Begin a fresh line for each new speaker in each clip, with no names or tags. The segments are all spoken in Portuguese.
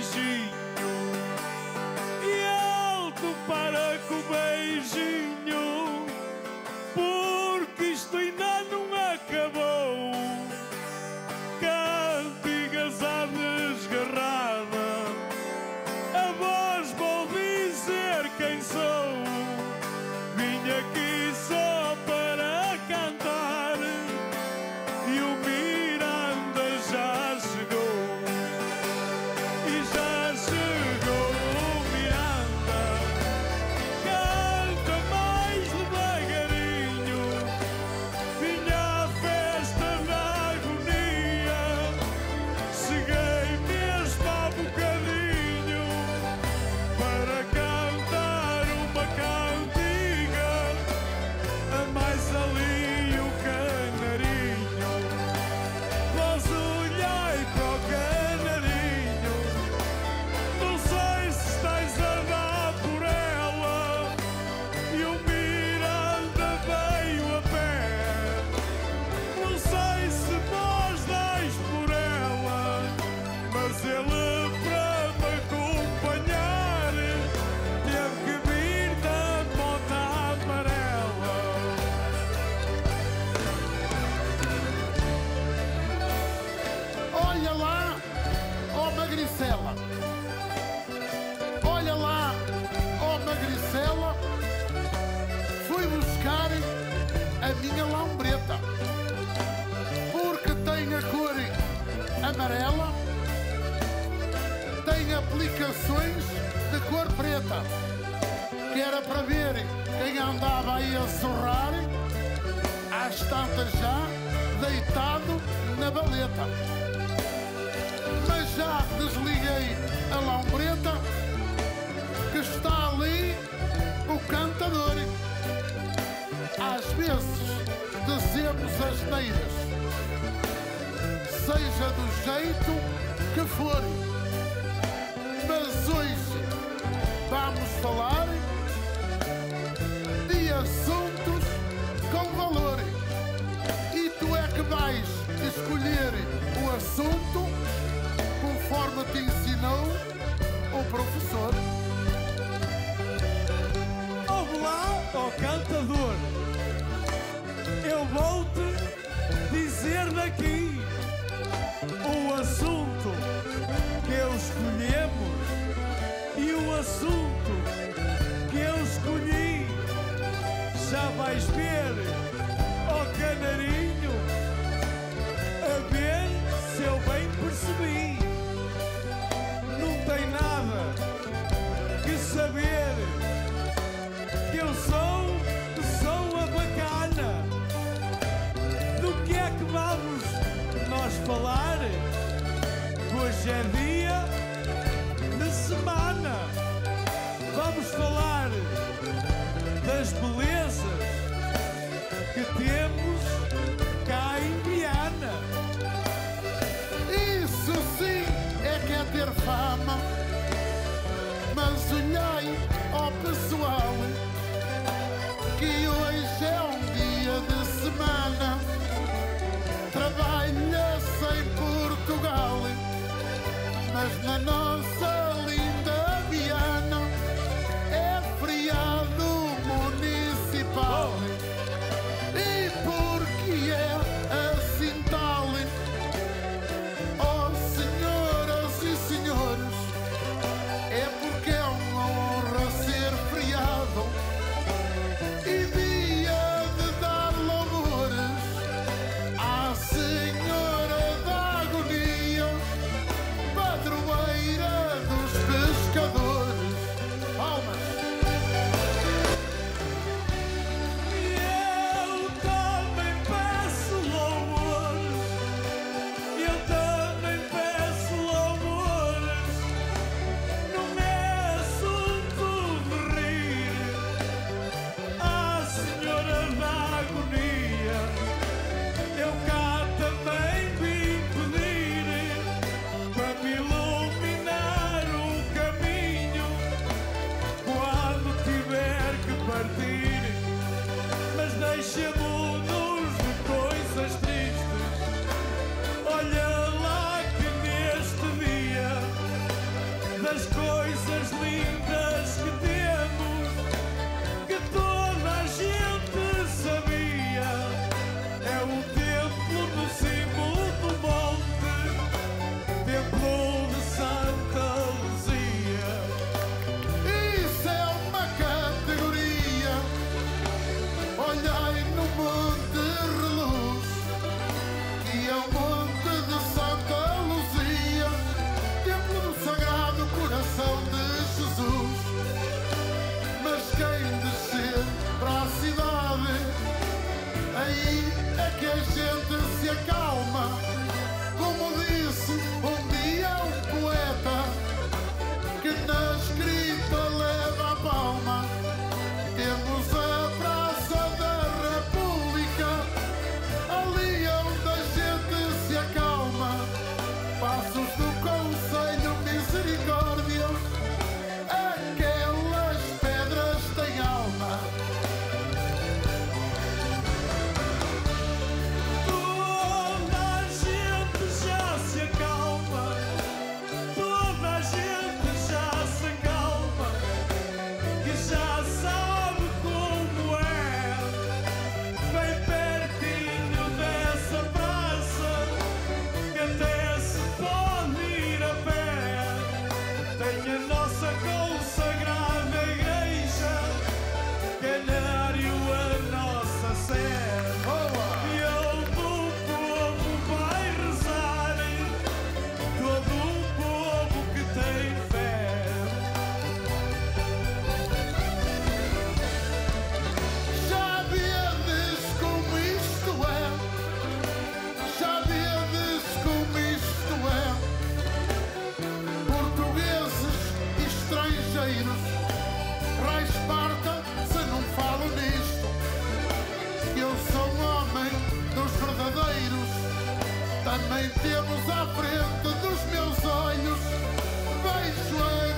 beijinho
Magricela. Olha lá, ó Magricela. Fui buscar a minha lambreta. Porque tem a cor amarela. Tem aplicações de cor preta. Que era para ver quem andava aí a sorrar. Às tantas já, deitado na baleta mas já desliguei a lambreta que está ali o cantador. Às vezes dizemos as neiras, seja do jeito que for. Mas hoje vamos falar de assuntos
cantador, eu vou-te dizer daqui o assunto que eu escolhemos e o assunto que eu escolhi. Já vais ver, ó canarinho, falar? Hoje é dia de semana. Vamos falar das belezas que temos cá em Viana.
Isso sim é que é ter fama. Mas olhai, ó pessoal, que hoje é mas na nossa temos à frente dos meus olhos. Beijo a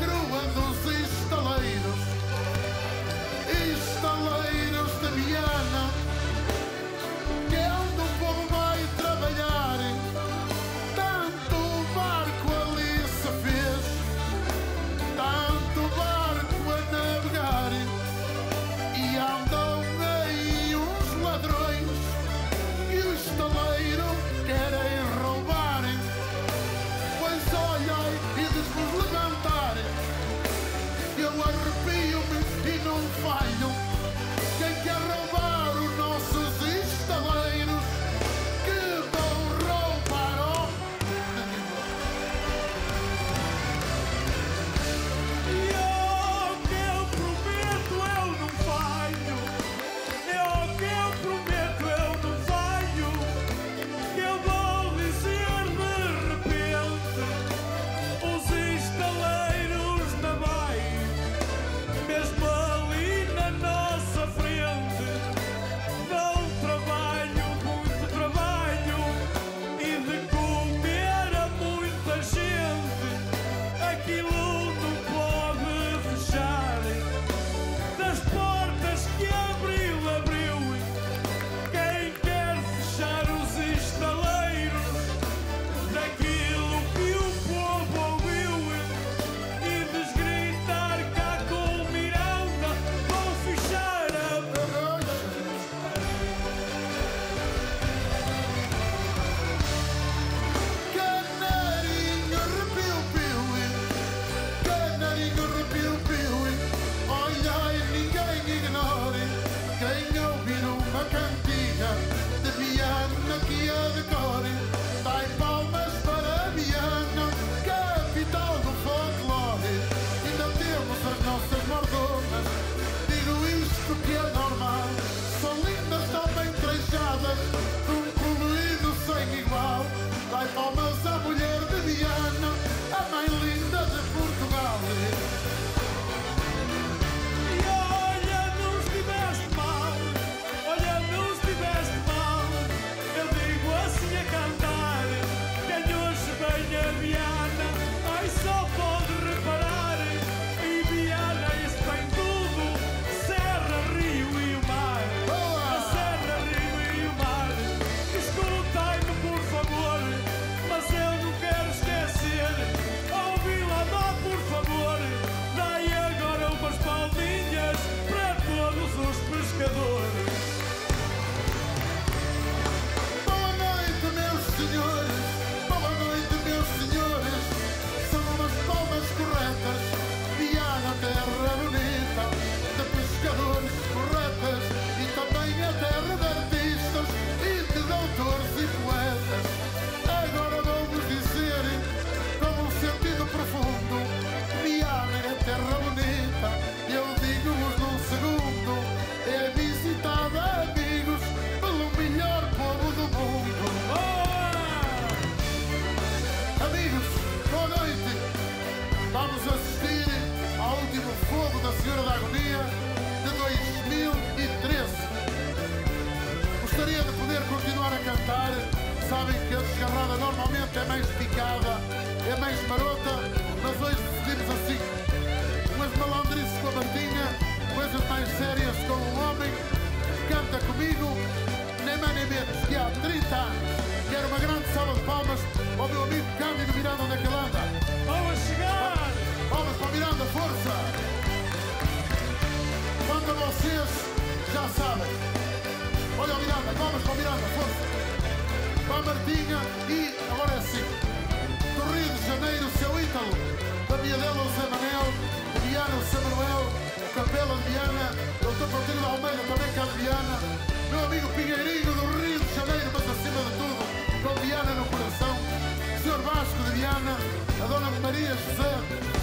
meu amigo Pinheirinho do Rio de Janeiro, mas acima de tudo, com Diana no coração, o Sr. Vasco de Diana, a Dona Maria José,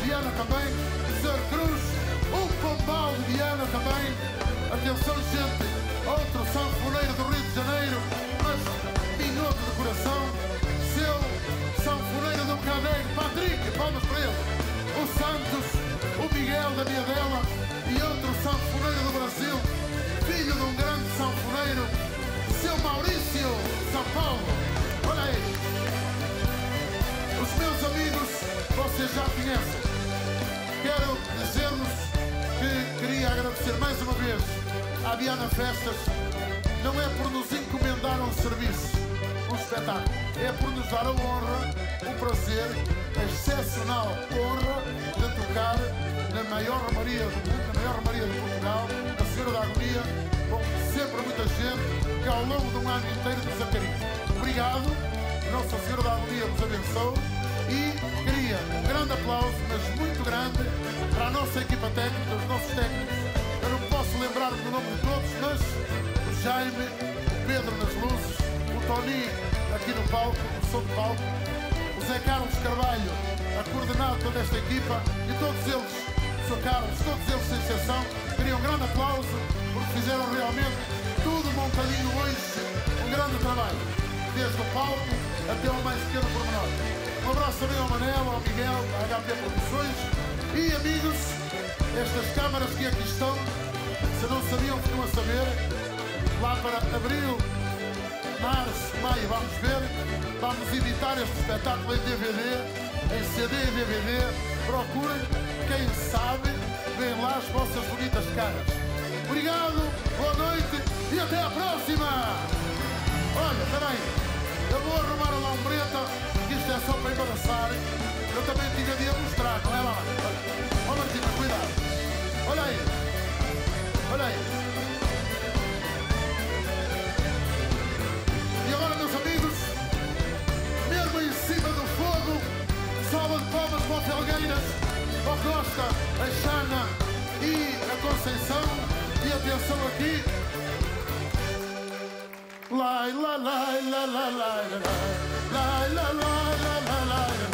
Diana também, o Sr. Cruz, o Pombal de Diana também. Atenção, gente, outro sanfoneiro do Rio de Janeiro, mas minuto de coração, seu sanfoneiro do Caneiro, Patrick, vamos para ele, o Santos, o Miguel da Minha Dela e outro sanfoneiro do Brasil. Maurício, São Paulo. Olha aí. Os meus amigos, vocês já conhecem. Quero dizer-vos que queria agradecer mais uma vez à Diana Festas. Não é por nos encomendar um serviço, um espetáculo. É por nos dar a honra, o prazer, a excepcional honra de tocar na maior Maria do mundo, na maior Maria de Portugal, a Senhora da Agonia, com sempre muita gente que ao longo de um ano inteiro nos acarinha. Obrigado, Nossa Senhora da Agonia vos abençoe e queria um grande aplauso, mas muito grande, para a nossa equipa técnica, os nossos técnicos. Eu não posso lembrar do nome de todos, mas o Jaime, o Pedro nas luzes, o Tony aqui no palco, no som do palco, o Zé Carlos Carvalho a coordenar toda esta equipa e todos eles, o. Carlos, todos eles sem exceção, queria um grande aplauso porque fizeram realmente tudo montadinho hoje, um grande trabalho, desde o palco até ao mais pequeno pormenor. Um abraço também ao Manel, ao Miguel, à HP Produções e amigos, estas câmaras que aqui estão, se não sabiam, ficam a saber, lá para abril, março, maio, vamos ver, vamos editar este espetáculo em DVD, em CD e DVD, procurem, quem sabe, vem lá as vossas bonitas caras. Obrigado, boa noite e até à próxima! Olha, também, eu vou arrumar a lambreta, que isto é só para embaraçar. Eu também tinha de a mostrar, não é lá? Ó Martina, cuidado. Olha aí. Olha aí. E agora, meus amigos, mesmo em cima do fogo, salva de palmas Felgueiras, para o Costa, a Xana e a Conceição. E atenção aqui. Lai, la, lai, la, la, lai, la, lai, lai, la, lai, lai.